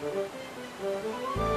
Música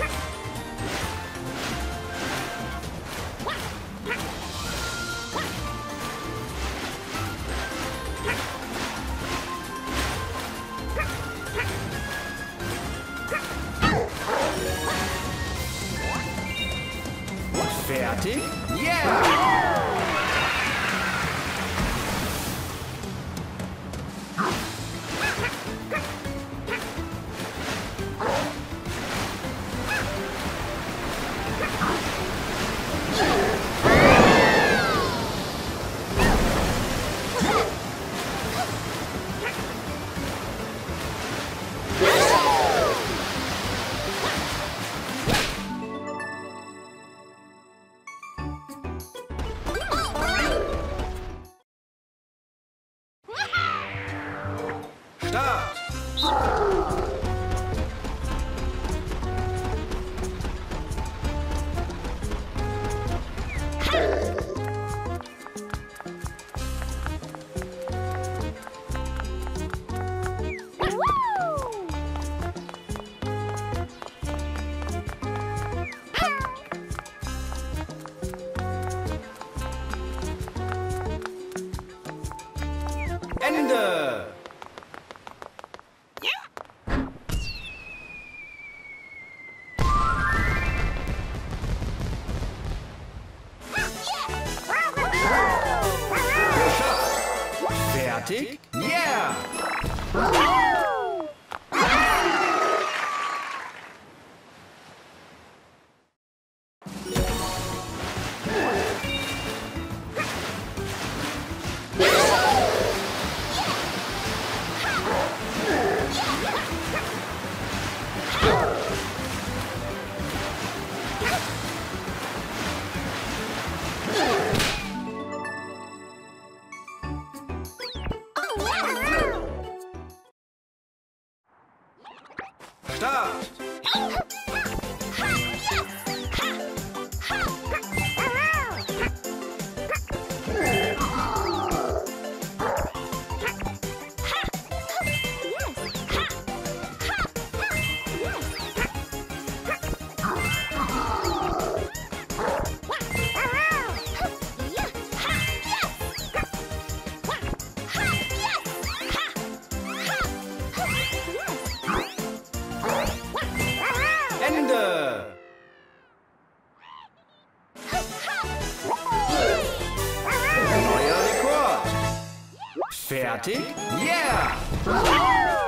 Let's go. Yeah! Start! Fertig? Yeah!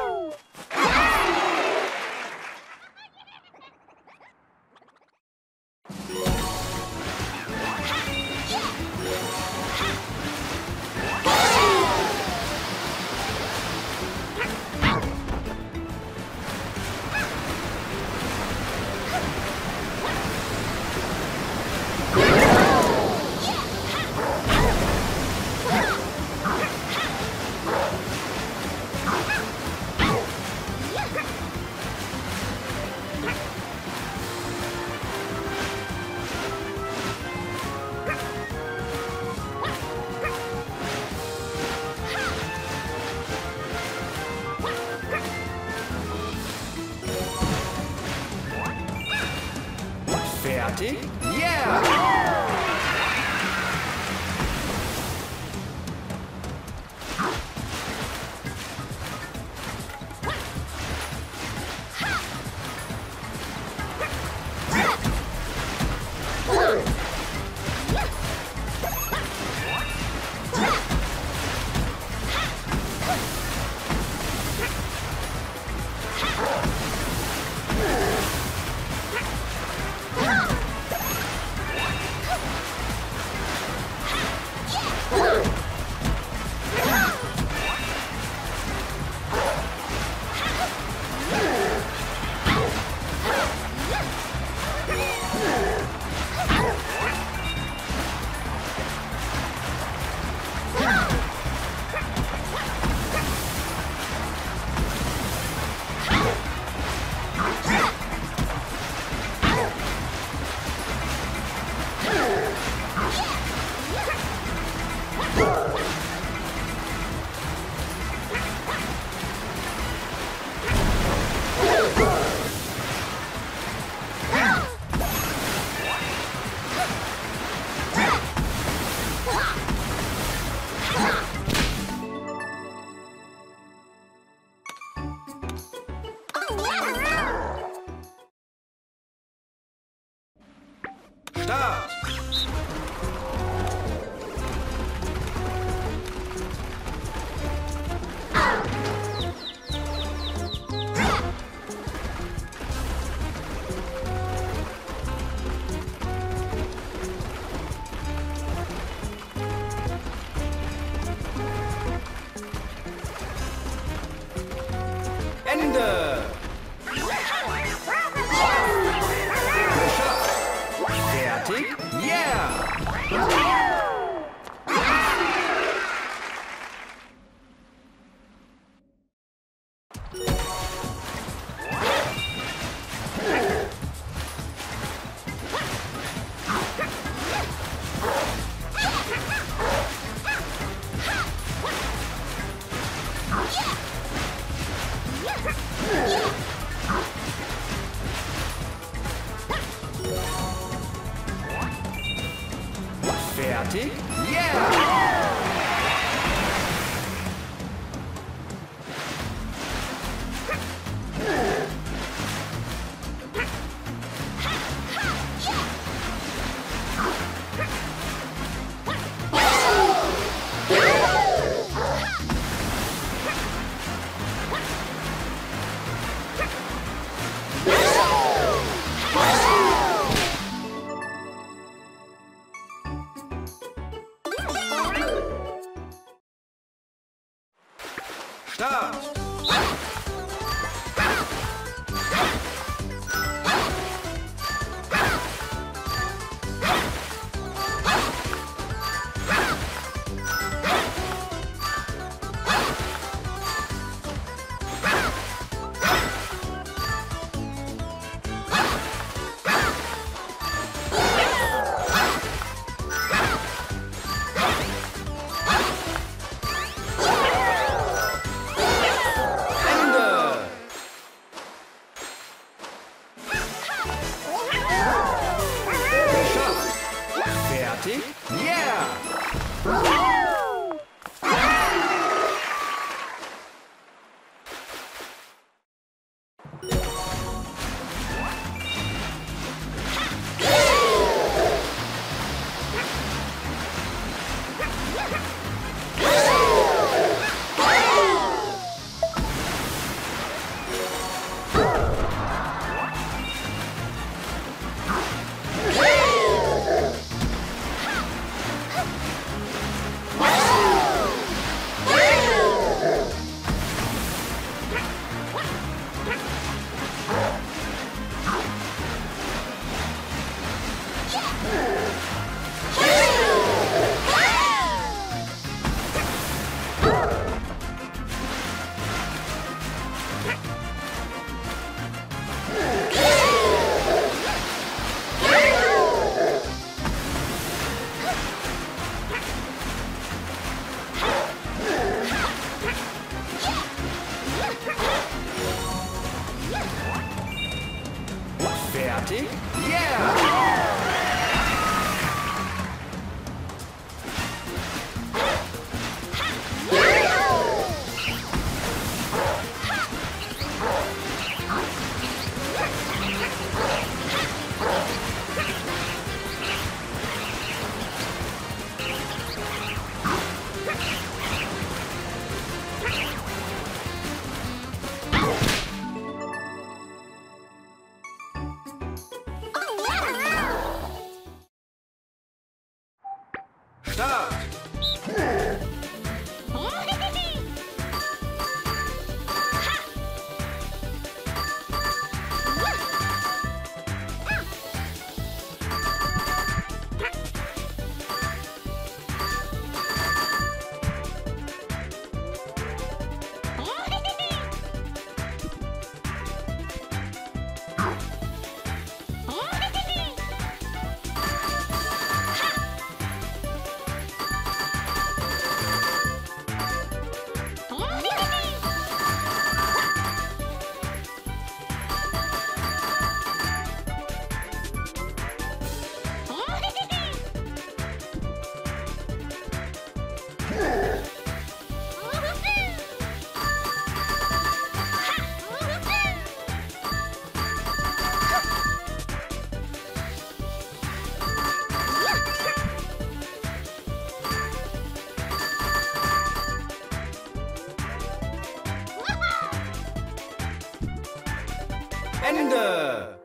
Ende.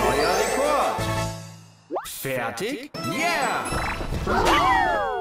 Neuer Rekord. Fertig? Yeah!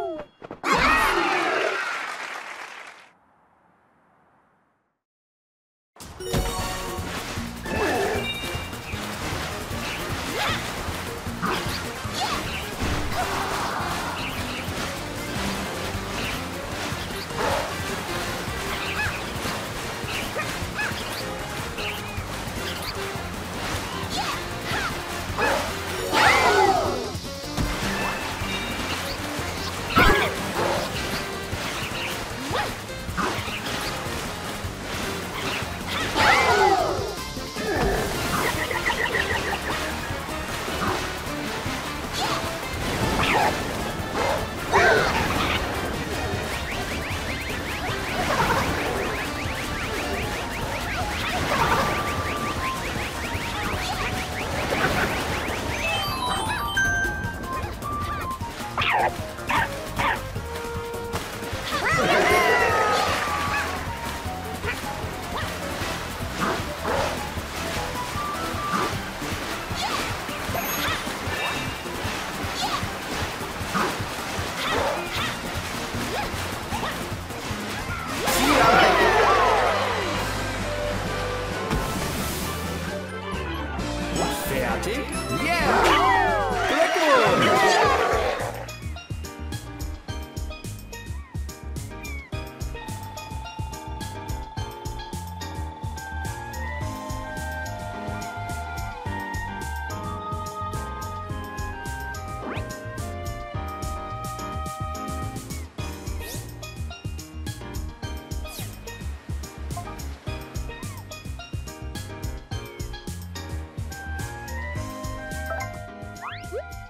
Woo!